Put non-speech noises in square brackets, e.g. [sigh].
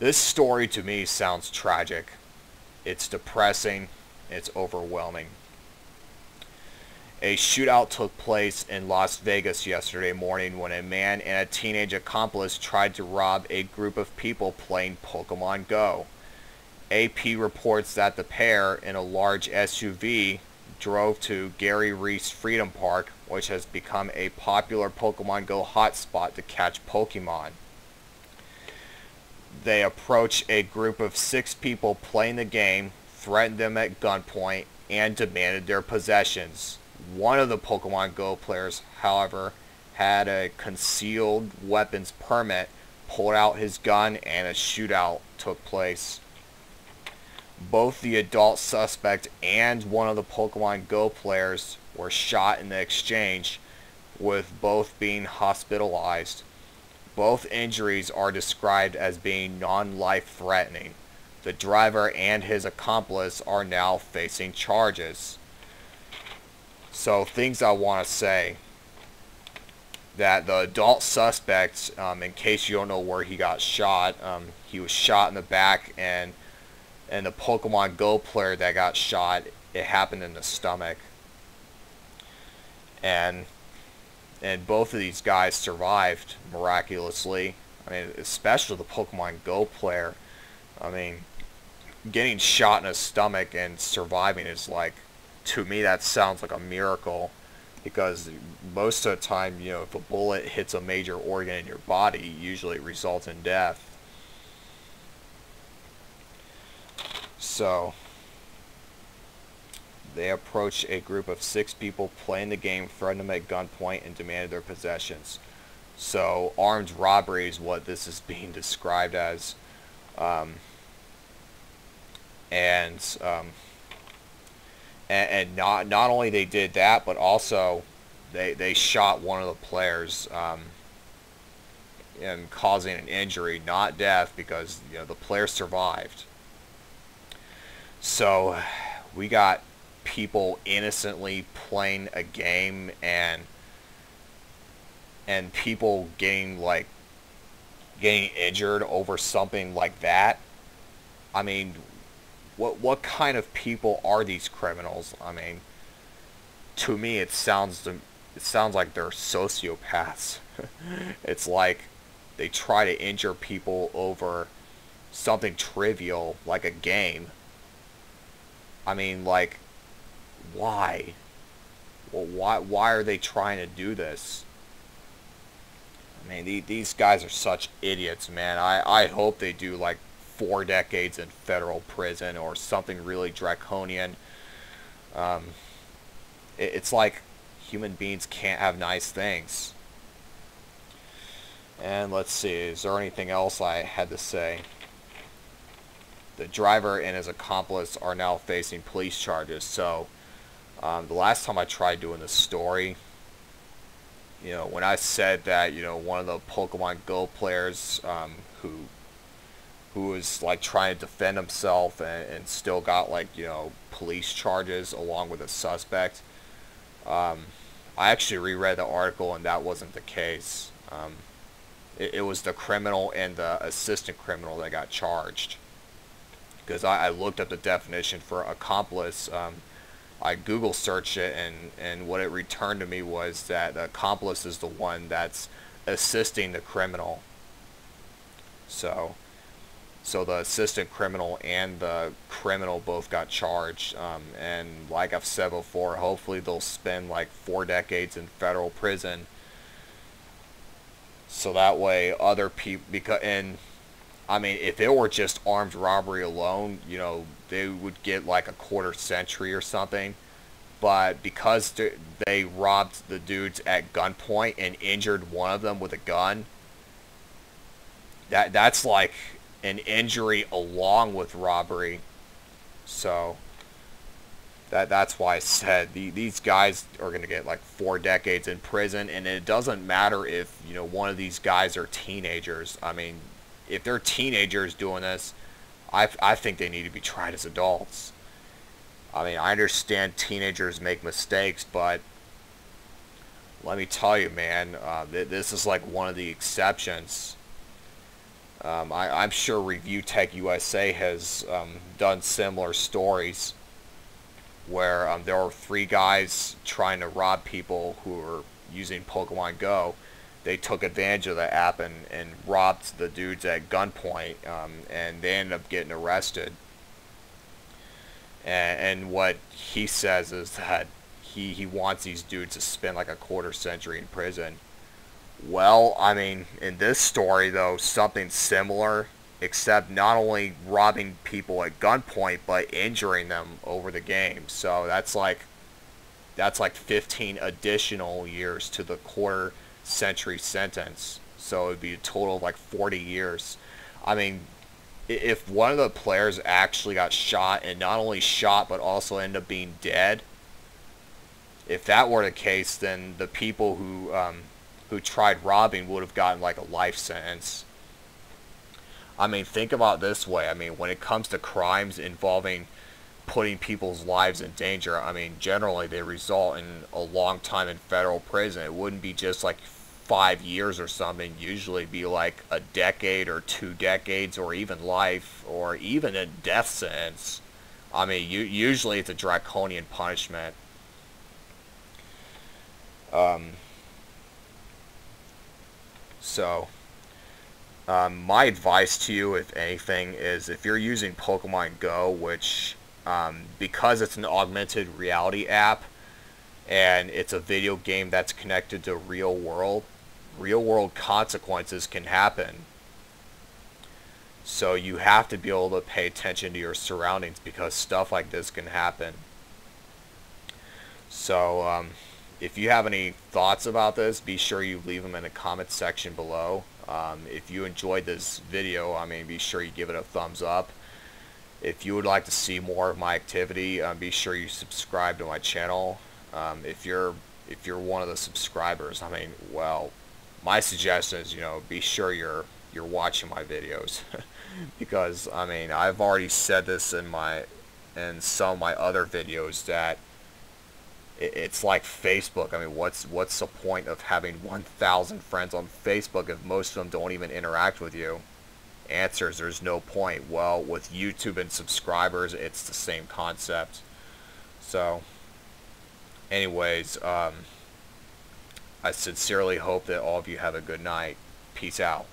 This story to me sounds tragic. It's depressing. It's overwhelming. A shootout took place in Las Vegas yesterday morning when a man and a teenage accomplice tried to rob a group of people playing Pokemon Go. AP reports that the pair in a large SUV drove to Gary Reese Freedom Park, which has become a popular Pokemon Go hotspot to catch Pokemon. They approach a group of six people playing the game, threatened them at gunpoint, and demanded their possessions. One of the Pokemon Go players, however, had a concealed weapons permit, pulled out his gun, and a shootout took place. Both the adult suspect and one of the Pokemon Go players were shot in the exchange, with both being hospitalized. Both injuries are described as being non-life threatening. The driver and his accomplice are now facing charges. So things I want to say that the adult suspect, um, in case you don't know where he got shot, um, he was shot in the back and and the Pokemon Go player that got shot, it happened in the stomach. And and both of these guys survived miraculously. I mean, especially the Pokemon Go player. I mean, getting shot in the stomach and surviving is like, to me, that sounds like a miracle. Because most of the time, you know, if a bullet hits a major organ in your body, usually it results in death. So, they approached a group of six people playing the game, threatened them at gunpoint, and demanded their possessions. So, armed robbery is what this is [laughs] being described as. Um, and, um, and, and not not only they did that, but also they they shot one of the players um, and causing an injury, not death, because you know the player survived. So we got people innocently playing a game and and people getting like getting injured over something like that. I mean, what what kind of people are these criminals? I mean, to me it sounds it sounds like they're sociopaths. [laughs] it's like they try to injure people over something trivial like a game I mean, like, why? Well, why? Why are they trying to do this? I mean, these guys are such idiots, man. I, I hope they do like four decades in federal prison or something really draconian. Um, it, it's like human beings can't have nice things. And let's see, is there anything else I had to say? the driver and his accomplice are now facing police charges. So um, the last time I tried doing this story, you know, when I said that, you know, one of the Pokemon Go players um, who who was like trying to defend himself and, and, still got like, you know, police charges along with a suspect. Um, I actually reread the article and that wasn't the case. Um, it, it was the criminal and the assistant criminal that got charged because I, I, looked up the definition for accomplice. Um, I Google searched it, and, and what it returned to me was that accomplice is the one that's assisting the criminal. So, so the assistant criminal and the criminal both got charged. Um, and like I've said before, hopefully they'll spend like four decades in federal prison. So that way other people, because, and I mean, if it were just armed robbery alone, you know, they would get like a quarter century or something. But because they robbed the dudes at gunpoint and injured one of them with a gun, that that's like an injury along with robbery. So that that's why I said the, these guys are going to get like four decades in prison, and it doesn't matter if you know one of these guys are teenagers. I mean, if they're teenagers doing this, I, I think they need to be tried as adults. I mean, I understand teenagers make mistakes, but let me tell you, man, uh, th- this is like one of the exceptions. Um, I, am sure Review Tech USA has um, done similar stories where um, there are three guys trying to rob people who are using Pokemon Go. They took advantage of the app and, and robbed the dudes at gunpoint, um, and they ended up getting arrested. And, and what he says is that he, he wants these dudes to spend like a quarter century in prison. Well, I mean, in this story, though, something similar except not only robbing people at gunpoint but injuring them over the game. So that's like that's like 15 additional years to the quarter century sentence. So it would be a total of like 40 years. I mean, if one of the players actually got shot and not only shot but also ended up being dead, if that were the case, then the people who um, who tried robbing would have gotten like a life sentence I mean, think about this way. I mean, when it comes to crimes involving putting people's lives in danger, I mean, generally they result in a long time in federal prison. It wouldn't be just like five years or something. Usually be like a decade or two decades or even life or even a death sentence. I mean, you, usually it's a draconian punishment. Um, so, um, my advice to you, if anything, is if you're using Pokemon Go, which um, because it's an augmented reality app and it's a video game that's connected to real world, real world consequences can happen. So you have to be able to pay attention to your surroundings because stuff like this can happen. So um, if you have any thoughts about this, be sure you leave them in the comment section below. Um, if you enjoyed this video, I mean, be sure you give it a thumbs up. If you would like to see more of my activity, um, be sure you subscribe to my channel. Um, if you're if you're one of the subscribers, I mean, well, my suggestion is, you know, be sure you're you're watching my videos [laughs] because I mean, I've already said this in my in some of my other videos that it's like Facebook. I mean, what's what's the point of having 1,000 friends on Facebook if most of them don't even interact with you? Answers, there's no point. Well, with YouTube and subscribers, it's the same concept. So, anyways, um, I sincerely hope that all of you have a good night. Peace out.